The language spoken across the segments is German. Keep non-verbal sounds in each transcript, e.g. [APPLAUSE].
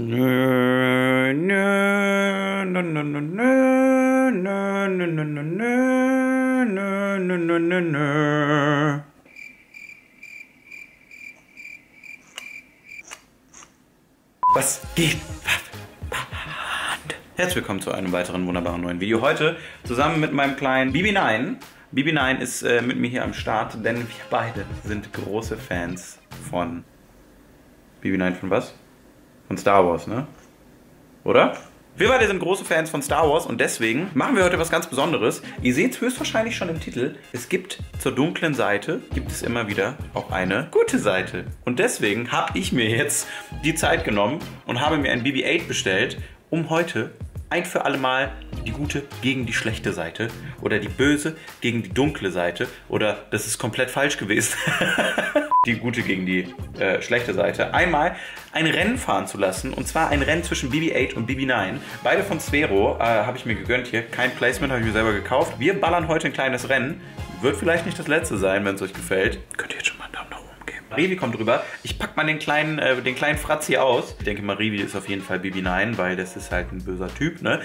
Nö, nö, nö, nö, nö, nö, nö, nö, nö, nö, nö, nö, nö, nö. Was geht? Herzlich willkommen zu einem weiteren wunderbaren neuen Video. Heute zusammen mit meinem kleinen BB9. BB9 ist äh, mit mir hier am Start, denn wir beide sind große Fans von BB9 von was? Von Star Wars, ne? Oder? Wir beide sind große Fans von Star Wars und deswegen machen wir heute was ganz Besonderes. Ihr seht es höchstwahrscheinlich schon im Titel. Es gibt zur dunklen Seite, gibt es immer wieder auch eine gute Seite. Und deswegen habe ich mir jetzt die Zeit genommen und habe mir ein BB-8 bestellt, um heute ein für alle Mal die gute gegen die schlechte Seite oder die böse gegen die dunkle Seite oder das ist komplett falsch gewesen. [LAUGHS] die gute gegen die äh, schlechte Seite. Einmal ein Rennen fahren zu lassen und zwar ein Rennen zwischen BB-8 und BB-9. Beide von Sphero äh, habe ich mir gegönnt hier. Kein Placement, habe ich mir selber gekauft. Wir ballern heute ein kleines Rennen. Wird vielleicht nicht das letzte sein, wenn es euch gefällt. Könnt ihr jetzt schon mal einen Daumen nach oben geben. Revi kommt rüber. Ich pack mal den kleinen, äh, den kleinen Fratz hier aus. Ich denke mal, Revi ist auf jeden Fall BB9, weil das ist halt ein böser Typ, ne?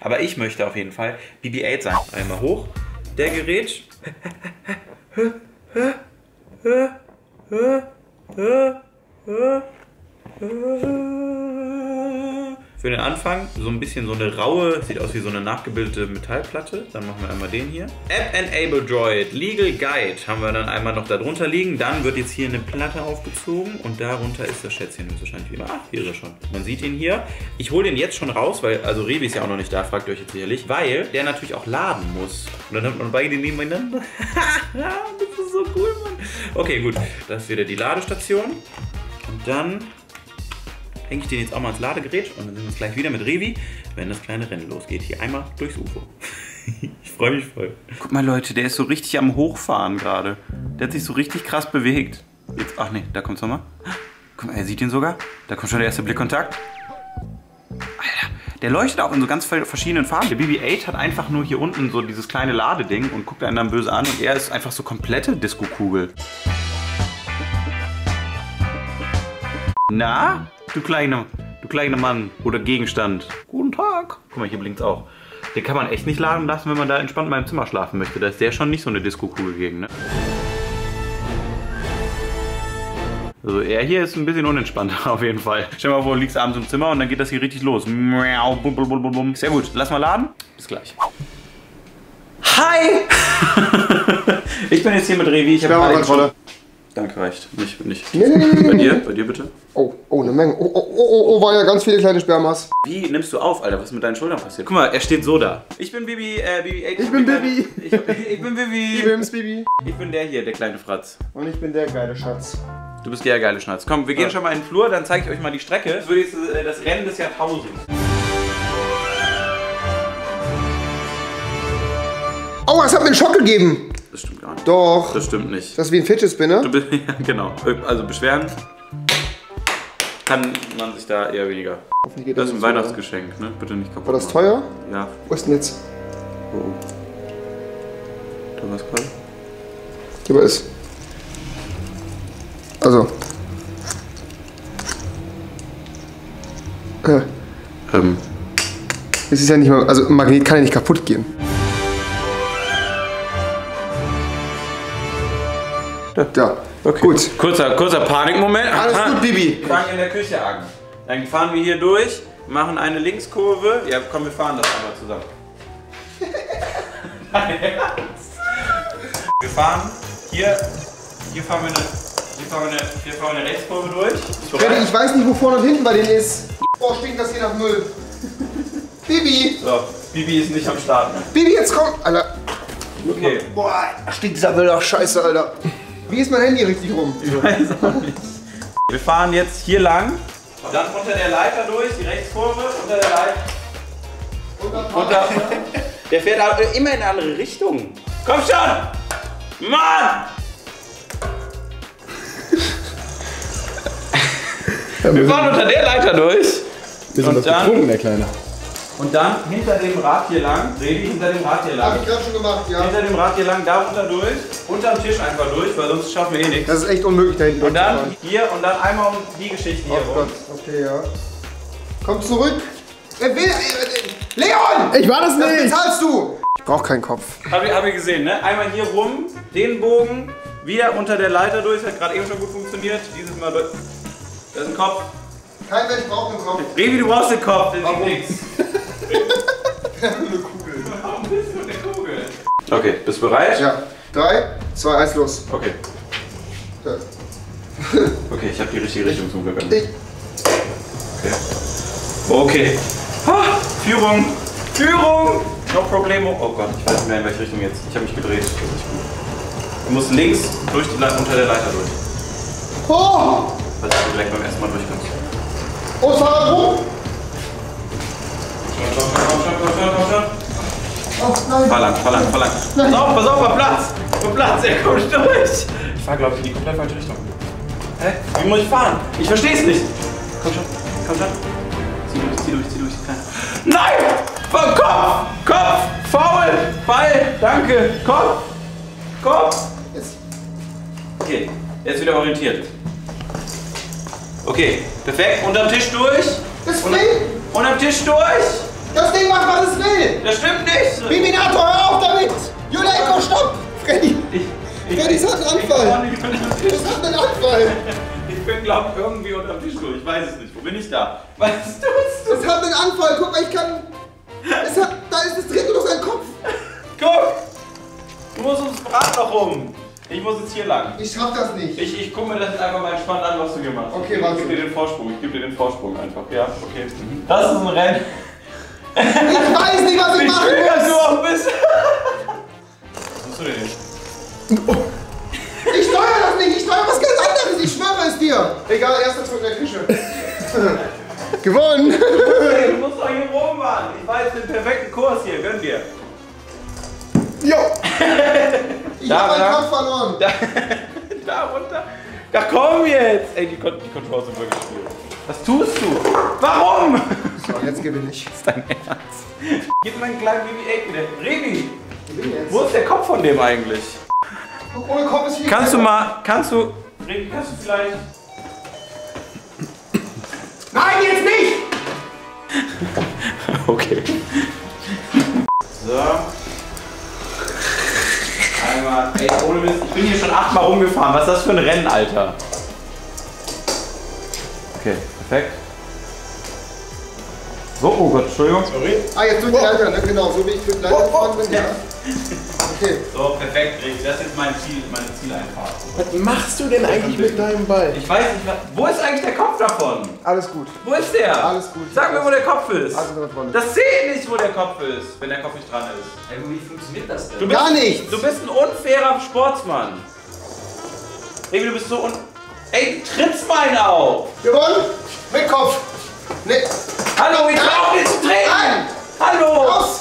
Aber ich möchte auf jeden Fall BB-8 sein. Einmal hoch. Der Gerät. [LAUGHS] Für den Anfang so ein bisschen so eine raue, sieht aus wie so eine nachgebildete Metallplatte. Dann machen wir einmal den hier. App Enable Droid, Legal Guide haben wir dann einmal noch darunter liegen. Dann wird jetzt hier eine Platte aufgezogen und darunter ist das Schätzchen wahrscheinlich wieder. Ach, hier ist er schon. Man sieht ihn hier. Ich hole den jetzt schon raus, weil, also Revi ist ja auch noch nicht da, fragt ihr euch jetzt sicherlich, weil der natürlich auch laden muss. Und dann hat man beide nebeneinander. [LAUGHS] das ist so cool, Mann. Okay, gut. Das ist wieder die Ladestation. Und dann hänge ich den jetzt auch mal ins Ladegerät und dann sind wir gleich wieder mit Revi, wenn das kleine Rennen losgeht. Hier einmal durchs UFO. [LAUGHS] ich freue mich voll. Guck mal, Leute, der ist so richtig am Hochfahren gerade. Der hat sich so richtig krass bewegt. Jetzt, ach nee, da kommt's nochmal. Guck mal, er sieht ihn sogar. Da kommt schon der erste Blickkontakt. Alter, der leuchtet auch in so ganz verschiedenen Farben. Der BB-8 hat einfach nur hier unten so dieses kleine Ladeding und guckt einen dann böse an und er ist einfach so komplette Disco-Kugel. Na, du kleiner, du kleiner Mann oder Gegenstand. Guten Tag. Guck mal, hier blinkt's auch. Den kann man echt nicht laden lassen, wenn man da entspannt in meinem Zimmer schlafen möchte. Da ist der schon nicht so eine Disco-Kugel gegen, ne? Also er hier ist ein bisschen unentspannter [LAUGHS] auf jeden Fall. Stell dir mal vor, du liegst abends im Zimmer und dann geht das hier richtig los. Sehr gut, lass mal laden. Bis gleich. Hi! [LAUGHS] ich bin jetzt hier mit Revi. Ich habe Spermakontrolle. Danke, reicht. Nicht, nicht. Nee, nee, nee, Bei dir? Bei dir bitte? Oh, oh, eine Menge. Oh, oh, oh, oh, oh, war ja ganz viele kleine Spermas. Wie nimmst du auf, Alter? Was ist mit deinen Schultern passiert? Guck mal, er steht so da. Ich bin Bibi, äh, Bibi 8. Ich bin Bibi. Ich, ich bin Bibi. Bibims Bibi. Ich bin der hier, der kleine Fratz. Und ich bin der geile Schatz. Du bist der geile Schnatz. Komm, wir gehen Ja. schon mal in den Flur, dann zeige ich euch mal die Strecke. Das wird jetzt äh, das Rennen des Jahrtausends. Oh, es hat mir einen Schock gegeben. Das stimmt gar nicht. Doch. Das stimmt nicht. Das ist wie ein Fidget Spinner. Du bist, [LAUGHS] ja, genau. Also beschweren kann man sich da eher weniger. Hoffentlich geht Das ist ein? Weihnachtsgeschenk, ne? Bitte nicht kaputt War das machen. teuer? Ja. Wo ist denn jetzt? Oh, oh. Da war's gerade. Hier war es. Also. Äh, Ähm, es ist ja nicht mal. Also, ein Magnet kann ja nicht kaputt gehen. Ja. okay. Gut. Kurzer, kurzer Panikmoment. Alles Aha. gut, Bibi. Wir fangen in der Küche an. Dann fahren wir hier durch, machen eine Linkskurve. Ja, komm, wir fahren das einmal zusammen. [LAUGHS] Ernst? wir fahren hier, hier fahren wir eine, hier fahren wir eine, hier fahren wir eine Rechtskurve durch. Freddy, ich weiß nicht, wo vorne und hinten bei denen ist. Boah, stinkt das hier nach Müll. [LAUGHS] Bibi! So, Bibi ist nicht am Start. Bibi, jetzt komm! Alter. Okay. Boah, stinkt dieser Müll nach Scheiße, Alter. Wie ist mein Handy richtig rum? Ich weiß auch nicht. Wir fahren jetzt hier lang, dann unter der Leiter durch, die Rechtskurve, unter der Leiter. Unter, der fährt aber immer in eine andere Richtung. Komm schon! Mann! Wir fahren unter der Leiter durch. Und dann, der Kleine. Und dann hinter dem Rad hier lang, Revi, hinter dem Rad hier lang. Hab ich gerade schon gemacht, ja. Hinter dem Rad hier lang, da runter durch, unterm Tisch einfach durch, weil sonst schaffen wir eh nichts. Das ist echt unmöglich da hinten Und dann hier und dann einmal um die Geschichte hier Oh rum. Gott, okay, ja. Komm zurück. Er will. äh, Leon! Ich war das Das nicht! bezahlst du! Ich brauch keinen Kopf. Hab ich, hab ich gesehen, ne? Einmal hier rum, den Bogen, wieder unter der Leiter durch, hat gerade eben schon gut funktioniert. Dieses Mal durch. Da ist ein Kopf. Kein Mensch braucht einen Kopf. Revi, du brauchst den Kopf, der Warum? sieht nix. Eine Kugel. Warum bist du der Kugel? Okay, bist du bereit? Ja. Drei, zwei, eins, los. Okay. Ja. [LAUGHS] Okay, ich habe die richtige Richtung zum Glück. Ich, Okay. Okay. Ah, Führung. Führung. No problemo. Oh Gott, ich weiß nicht mehr in welche Richtung jetzt. Ich habe mich gedreht. Das ist nicht gut. Du musst links durch die Leiter, unter der Leiter durch. oh! Dass du gleich beim ersten Mal durchkommst. Oh, das Oh, nein. Fahr lang, fahr lang, fahr lang. Pass auf, pass auf, Platz. Auf Platz, er kommt durch. Ich fahr, glaube ich, in die komplett falsche Richtung. Hä? Wie muss ich fahren? Ich verstehe es nicht. Komm schon, komm schon. Zieh durch, zieh durch, zieh durch. Nein! Vom Kopf! Kopf! Faul! Ball! Danke! Kopf! Kopf! Jetzt. Okay, jetzt wieder orientiert. Okay, perfekt. Unterm Tisch durch. Das Unter, will! unterm Tisch durch. Das Ding macht, was es will! Das stimmt nicht. Biminator, hör auf damit! Julenko, stopp! Freddy! Ich, ich, Freddy, es hat einen ich, Anfall! ich. Das hat einen Anfall! Ich bin, glaub irgendwie unterm Tisch durch. Ich weiß es nicht. Wo bin ich da? Was tust du? Das hat einen Anfall! Guck mal, ich kann. Es hat. Da ist es drin, nur sein Kopf! Guck! Du musst ums Rad noch rum. Ich muss jetzt hier lang. Ich schaff das nicht! Ich, ich guck mir das jetzt einfach mal entspannt an, was du hier machst. Okay, ich warte. gebe dir den Vorsprung. Ich gebe dir den Vorsprung einfach. Ja, okay. Das ist ein Rennen. Ich weiß nicht, was ich Wie machen schwer du muss! auch bist. Was musst du denn jetzt? Ich steuere das nicht! Ich steuere was ganz anderes! Ich schwöre es dir! Egal, erster zurück in der Küche. [LAUGHS] Gewonnen! Du musst doch hier rumfahren. Ich weiß den perfekten Kurs hier. Gönn dir. Jo! Ich Da, hab meinen. Kampf verloren! Da, [LAUGHS] da runter. Da komm jetzt. Ey, die, Kon die Controls sind wirklich schwierig. Was tust du? Warum? So, jetzt gewinne ich. ist dein Ernst? Gib meinen kleinen Baby 8 wieder. Revi, wo ist der Kopf von dem eigentlich? Ohne Kopf ist viel Kannst du mal, kannst du, Revi, kannst du vielleicht... Nein, jetzt nicht! [LAUGHS] Okay. Ohne Mist, ich bin hier schon achtmal rumgefahren. Was ist das für ein Rennen, Alter? Okay, perfekt. So, oh Gott, Entschuldigung. Ah, jetzt durch die Leiter, ne? Genau, so wie ich durch die Leiter gefahren bin, ja. Okay. So, perfekt, Revi. Das ist jetzt mein Ziel, meine Zieleinfahrt. Was machst du denn eigentlich mit deinem Ball? Ich weiß nicht, was, wo ist eigentlich der Kopf davon? Alles gut. Wo ist der? Alles gut. Sag mir, wo der Kopf ist. Alles unter Kontrolle. Das zählt nicht, wo der Kopf ist, wenn der Kopf nicht dran ist. Ey, wie funktioniert das denn? Du bist, Gar nichts. Du bist ein unfairer Sportsmann. Revi, du bist so un... Ey, tritt's mein auf! Gewonnen! Mit Kopf! Ne, Hallo, ich brauche nicht zu! Nein! Hallo! Aus!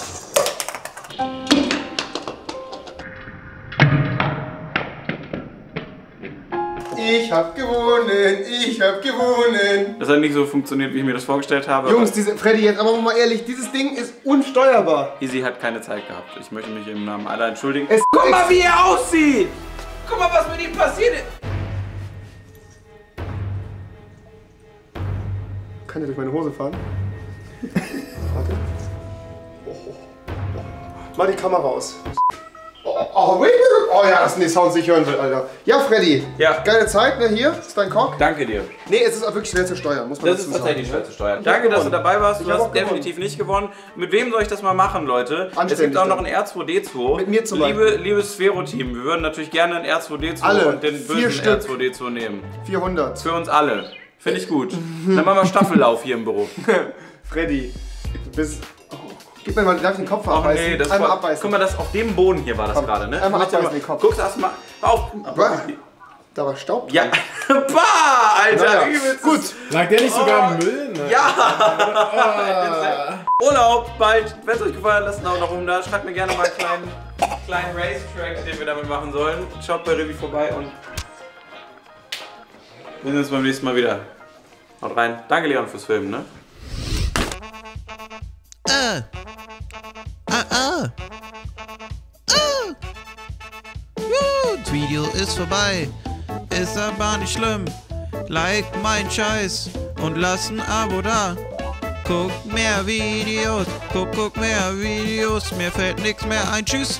Ich hab gewonnen, ich hab gewonnen. Das hat nicht so funktioniert, wie ich mir das vorgestellt habe. Jungs, diese, Freddy, jetzt aber mal ehrlich, dieses Ding ist unsteuerbar. Easy hat keine Zeit gehabt. Ich möchte mich im Namen aller entschuldigen. Es- Guck mal, wie er aussieht! Guck mal, was mit ihm passiert ist! Kann ich durch meine Hose fahren? [LAUGHS] Warte. Oh, oh, oh. Mal die Kamera aus. Oh, oh, oh ja, das sind die Sounds, die ich hören will, Alter. Ja, Freddy. Ja. Geile Zeit, ne? Hier ist dein Cock. Danke dir. Nee, es ist auch wirklich schwer zu steuern, muss man Das ist dazu tatsächlich sagen. schwer zu steuern. Ich Danke, dass du dabei warst. Du Ich hab hast gewonnen. definitiv nicht gewonnen. Mit wem soll ich das mal machen, Leute? es Anständig gibt auch noch dann. ein R2D2. Mit mir zum Liebe, liebes Sphero-Team, wir würden natürlich gerne ein R2D2 Alle. und den bösen Stück. R2D2 nehmen. 400. Für uns alle. Finde ich gut. Dann machen wir Staffellauf hier im Büro. [LAUGHS] Freddy, du bist... Oh, gib mir mal, darf ich den Kopf abbeißen? nee, das Einmal war, abbeißen. Guck mal, das auf dem Boden hier war das Komm, gerade, ne? einmal abbeißen den Kopf. Guck's erst mal auf. Bah, da war Staub. Ja. [LAUGHS] Bah, Alter. Naja, gut. Lag der nicht sogar Oh. im Müll? Ne? Ja! [LAUGHS] Urlaub bald. Wenn es euch gefallen hat, lasst einen Daumen nach oben da. Schreibt mir gerne mal einen kleinen, kleinen Racetrack, den wir damit machen sollen. Schaut bei Revi vorbei und wir sehen uns beim nächsten Mal wieder. Haut rein. Danke, Leon, fürs Filmen, ne? Ah. Ah, ah. Ah. Das Video ist vorbei. Ist aber nicht schlimm. Like mein Scheiß und lass ein Abo da. Guck mehr Videos, guck, guck mehr Videos. Mir fällt nichts mehr ein. Tschüss.